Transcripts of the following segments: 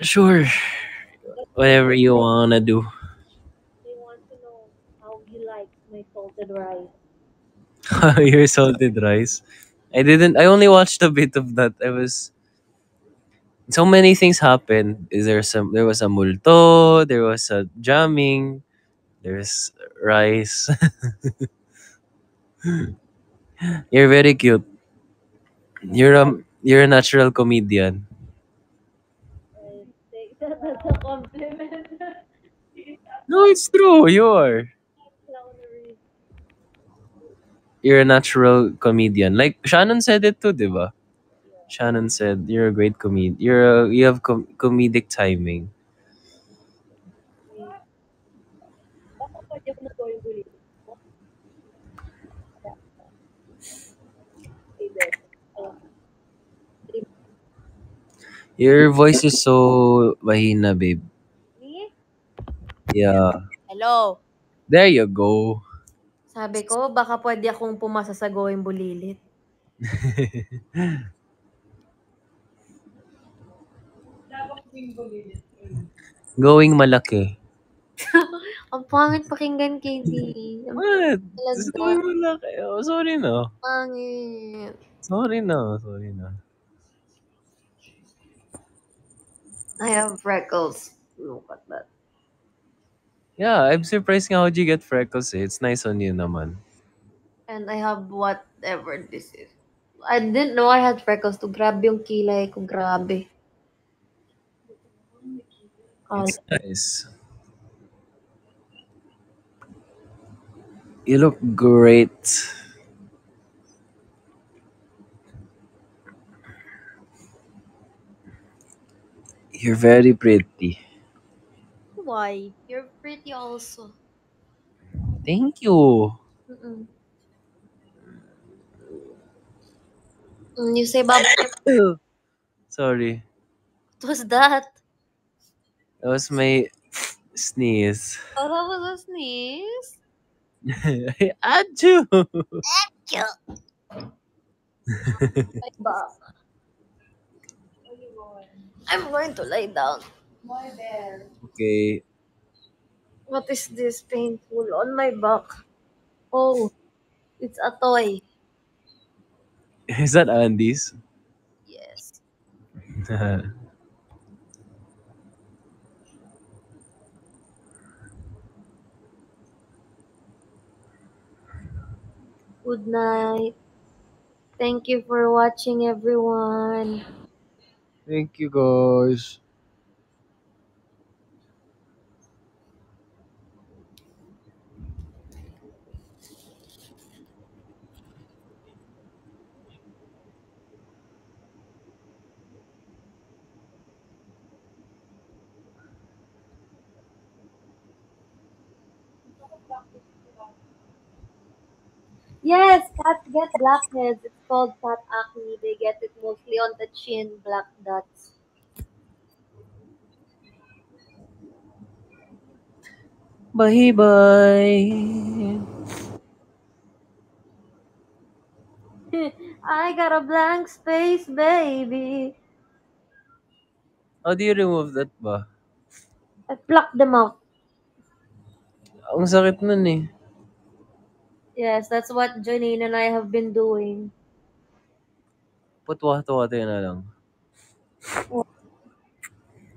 Sure. Whatever you wanna do. They want to know how you like my salted rice. Your salted rice. I didn't. I only watched a bit of that. I was. So many things happened. Is there some? There was a multo. There was a jamming. There's rice. You're very cute. You're a you're a natural comedian. I take that as a compliment. No, it's true. You are. You're a natural comedian. Like Shannon said it too, diba? Shannon said you're a great comedian. You're a, you have com- comedic timing. Your voice is so mahina, babe. Yeah. Hello. There you go. Sabi ko, baka pwede akong pumasa sa going bulilit. Going malaki. Ang pangit pakinggan. Ang What? Just going malaki. Oh, sorry na. pangit. Sorry na. Sorry na. I have freckles. Look at that. Yeah, I'm surprised nga how'd you get freckles eh. It's nice on you naman. And I have whatever this is. I didn't know I had freckles to grab yung kilay ko. Grabe. Ah, It's nice. You look great. You're very pretty. Why? You're pretty also. Thank you. Mm-mm. Mm, you say baba. Sorry. What was that? That was my sneeze. Oh, that was a sneeze. Achoo! Back. I'm going to lay down. Okay. What is this painful on my back? Oh, it's a toy. Is that Andy's? Yes. Good night. Thank you for watching, everyone. Thank you, guys. Yes, cats get blackheads. It's called cat acne. They get it mostly on the chin, black dots. Bye bye. I got a blank space, baby. How do you remove that ba? I plucked them out. Ang sakit nun eh. Yes, that's what Janine and I have been doing. Put water, water na lang.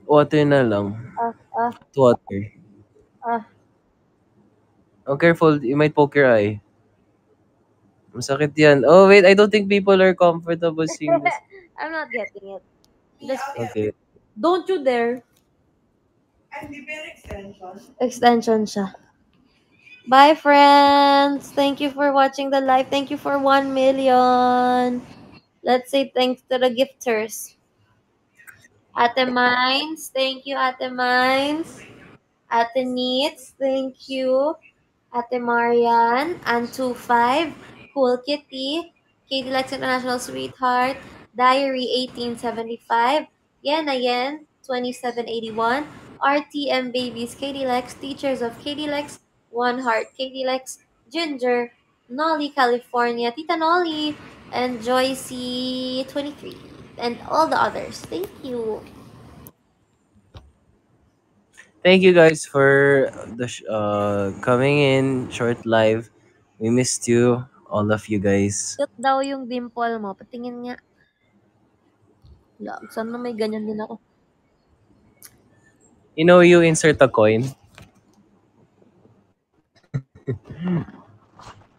Water na lang. Ah, ah, water. ah. Oh, careful. You might poke your eye. Masakit yan. Oh, wait. I don't think people are comfortable seeing this. I'm not getting it. Just, Okay. don't you dare. Hindi ba yung extension? Extension siya. Bye, friends. Thank you for watching the live. Thank you for 1 million. Let's say thanks to the gifters. Ate Mines, thank you, Ate Mines. Ate Needs, thank you. Ate Marian, Antu5, Cool Kitty, KDLex International Sweetheart, Diary 1875, Yen Yen 2781, RTM Babies, KDLex, Teachers of KDLex, One Heart, Katie Lex, Ginger, Nolly, California, Tita Nolly, and Joycey23, and all the others. Thank you. thank you guys for the sh- uh coming in short live. We missed you, all of you guys. Cute daw yung dimple mo. Patingin nga. Lag, sana may ganyan din ako. You know, you insert a coin.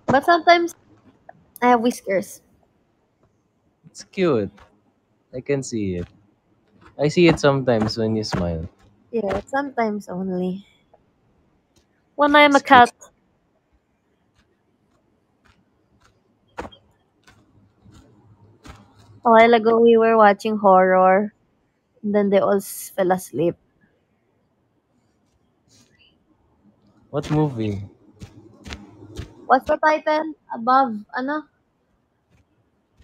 But sometimes, I have whiskers. It's cute. I can see it. I see it sometimes when you smile. Yeah, sometimes only. When I'm a cat. A while ago, we were watching horror. And then they all fell asleep. What movie? What's the title? Above. Ano?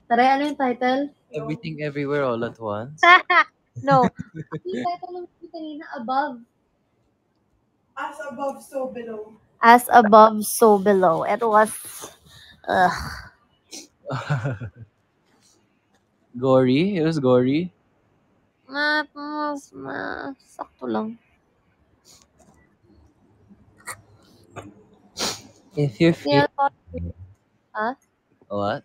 Tara, ano yung title? Everything Everywhere All at Once. no. Ano yung title ng movie kanina? Above. As above, so below. As above, so below. It was... Ugh. gory. It was gory. Ma, ma, ma, sakto lang. If you feel I'll call you. Ha? what?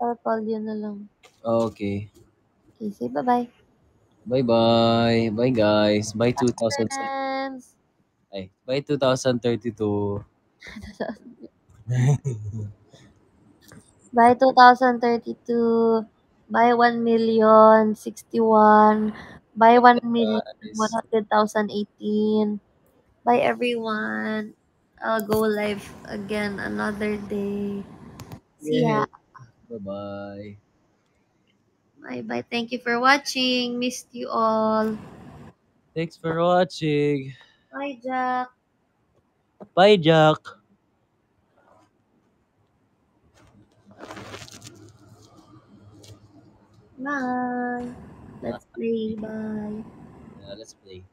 I'll call you na lang. Okay. Okay, say bye-bye. Bye bye. Bye guys. Bye 2000. Friends. Ay, bye 2032. By 2032, by 1 million 61, by 1 million Guys. 100,018, by everyone. I'll go live again another day. See ya. Bye bye. Bye bye. Thank you for watching. Missed you all. Thanks for watching. Bye, Jack. Bye, Jack. Bye. Let's play. Bye. Yeah, let's play.